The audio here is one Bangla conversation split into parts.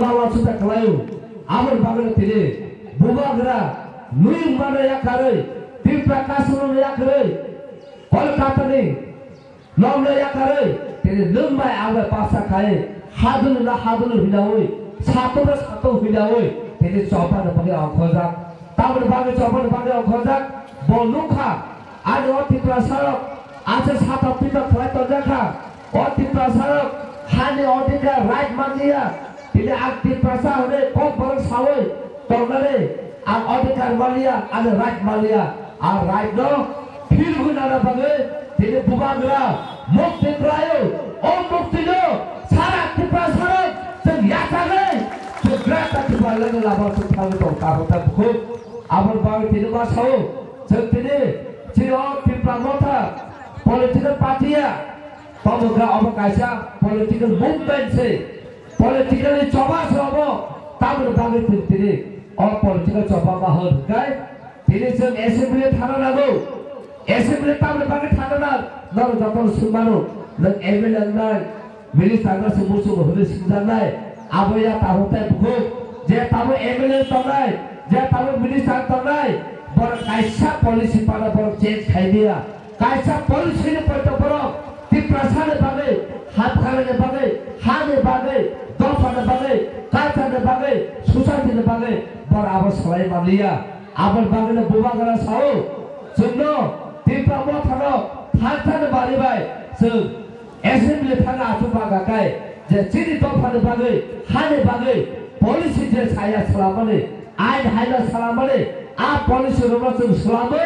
लावा सुद्धा खेळायो आवर बागड तिने भूभागरा लुईन बाड या खारय तिरपा कासुन या खरय कोलकाताने लॉन या खरय तिने लंबाय आवर पासा खाए हादुन ला हादुन हिलावय सातो र सातो हिलावय तिने चौपान पगे अखोजा तावर बागे चौपान बागे अखोजा बोलुखा आज अति प्रसारक आज साता पिता खवाय तो जाखा अति प्रसारक हाने अधिकार राइट मानिया তিনি aktif pasal হলে কম barang sawe tongare আর অধিকার মালিয়া, আর রাইট মালিয়া। আর রাইট ন ফিল গুনারা ভাবে তিনি বুবাগরা মুক্তি প্রায় ও মুক্তি ন, সারা কৃপা সারা তে ইয়াতা নে তো কি পালে না লাভ তো থালে তো কা হতা তিনি মাস হও তিনি চির কৃপা মতা পলিটিক্যাল পার্টিয়া তবগা অবকাশা পলিটিক্যাল মুভমেন্ট ಪೊಲಿಟಿಕಲಿ ಚಪಾಸ್ ಹಬ ତାପରେ ତାପରେ ତିନି ଅପରିଚିତ ଚପା ବାହର ଢୁକାଏ ତିନି ଜଣ ଏସେମ୍ବ୍ଲି ଥାନ ଲାଗୁ ଏସେମ୍ବ୍ଲି ତାପରେ ତାପରେ ଥାନ ଲାଗ ନର ଜପନ ସୁମାନୁ ନର ଏମଏଲ ନାଇ ମିଲି ସାଙ୍ଗର ସୁମୁର ସୁମ ହରେ ସୁନ୍ଦର ନାଇ ଆବୟା ତାହତେ ଭୁକୁ ଯେ ତାବ ଏମଏଲ ତନାଇ ଯେ ତାବ ମିଲି ସାଙ୍ଗ ତନାଇ ବର କାଇସା ପଲିସି ପାରା ବର ଚେଞ୍ଜ ଖାଇଦିଆ କାଇସା ପଲିସି ରେ ପଟ ବର प्रसाद बागे हाथ खाने ने बागे हाने बागे दफा ने बागे काचा ने बागे सोसाइटी ने बागे बर आबर सलाई मालिया आबर बागे ने बुबा गरा साओ जोंनो ती प्रमो थानो थाथा ने बारी बाय जों एसेम्बली थाना आथु बागा गाय जे चिनि दफा ने बागे हाने बागे पॉलिसी जे साया सलामने आइन हाइला सलामने आ पॉलिसी रोमा जों सलामै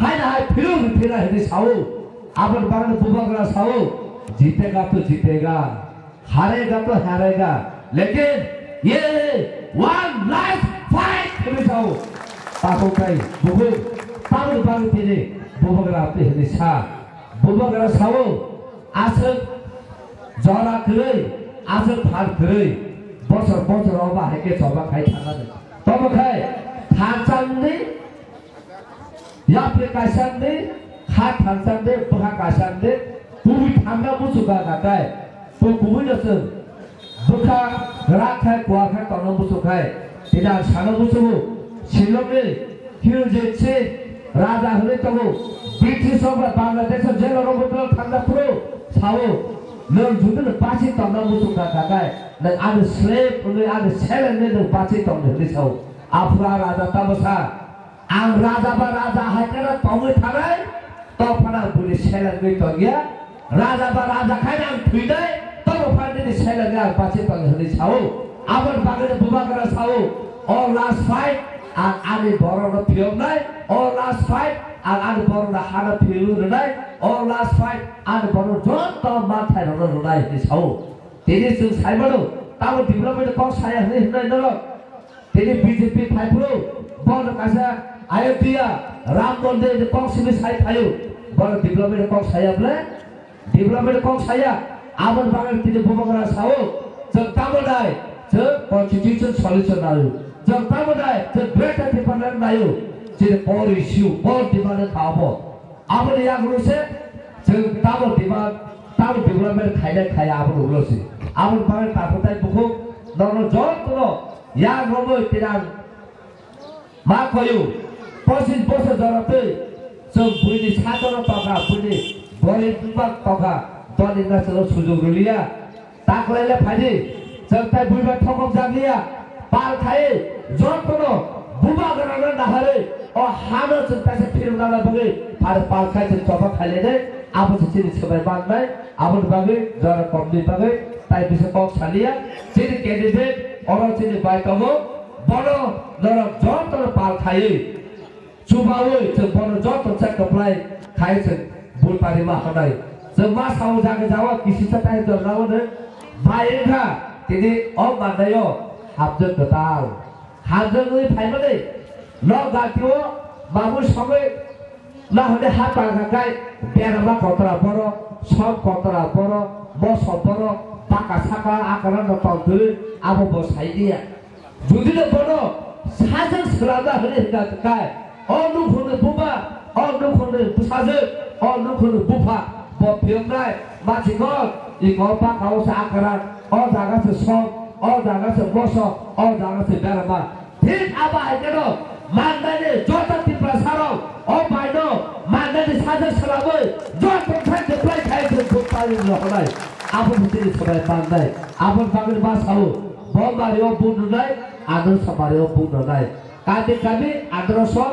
हाय ना हाय फिरो भी फिरा हिरी साओ आपन बागन करा साओ जीतेगा तो जीतेगा हारेगा तो हारेगा लेकिन ये वन लाइफ फाइट हिरी साओ ताको काई बुबु ताको बागन तेरे बुबंगरा आपते हिरी सा बुबंगरा साओ आसल जरा करे आसल फार करे बसर बसर अब हाके चबा खाई खाना तब खाए खाचांदे kasan de bubi thanga musu ga gatai bu bubi dosen buka rak khai kwa khai tono musu khai tidak sana musu শিলংয়ে হিউজেছে রাজা হলে তবু ব্রিটিশরা বাংলাদেশের যে রকম ঠান্ডা পুরো সাও नों जुदि बासि तंनांगौ सुखा थाखाय नों आंनो स्लेब नों आंनो सेलेन्डे नों बासि तंनो होनोसाव आफुरा আর রাজা বা রাজা হাইকারা তবে থানায় আর বলে সেলা দুই তগিয়া রাজা বা রাজা খাই নাম ফুই দেয় তবে ফান্ডিনি সেলা আর পাঁচে তগে হলে ছাও আবার বাগানে বুবা করে ছাও অল লাস্ট ফাইট আর আরে বড়রা ফিরম নাই অল লাস্ট ফাইট আর আর বড়রা হারা ফিরুন নাই অল লাস্ট ফাইট আর বড় যত মাথায় রণ রোডায় হলে ছাও তিনি চুল সাইবাড়ো তাও ডেভেলপমেন্ট কম সায়া হলে হিন্দু তিনি বিজেপি বড় kasa ayodhya ram mondir ko sini sai thayo bon development ko saya ble development ko saya aman bangal tini bumagara sao jeng tamodai jeng constitution solution nayo jeng tamodai jeng great development nayo jeng por issue por demand khabo amani yang ruse jeng tamo demand tamo development khaile khaya amon ulose amon bangal tapotai buku nono jol kuno yang romo tirang मा कयो पच्चिस वर्ष जरते जों बुढी सातवटा टका बुढी बढी दुबा टका दलिँदा चलो सुजुग लिया ताकलाइले फाइदे जगताइ बुढीमा ठकम जागिया पाल खाए जन कोनो बुबा गराउन नहारे ओ हानो चाहिँ पैसा फिर्नाला बगे फार पाल खाए चाहिँ चपा खाले नै आबो चाहिँ चिनी सबै बागमै आबो बागे जरा कम्दी बागे ताइ बिसे पक छालिया चिनी क्यान्डिडेट अरल चिनी बाइकमो बडो नर जन तर पाल subawi jeng bono joto cek keplai kai jeng bul pari ma kodai jeng ma sawo jaga jawa kisi cetai jeng lawa ne bayi ka tini om bandayo habjeng ketal habjeng nui pai ma dei lo gatiwo babu samai না হলে হাত আগায় বেড়া কতরা বড় সব কতরা বড় বস বড় পাকা সাকা আকার তন্ত্রে আবো বসাই দিয়া যদি বড় সাজের সরাদা হলে গায় Onu konu buba, onu konu pusazı, onu konu bupa. Bop yumray, matikon, ikon pak havası akaran, o dağası son, o dağası boso, o dağası berama. Tin aba aydeno, mandani jota tiprasaro, o bayno, mandani sadar salamı, jota teprak teprak kayıtın kutlayın lokunay. Abun bitini sabay banday, abun bakın bas havu, bombaryo bununay, adın sabaryo bununay. Kadi kami adrosom,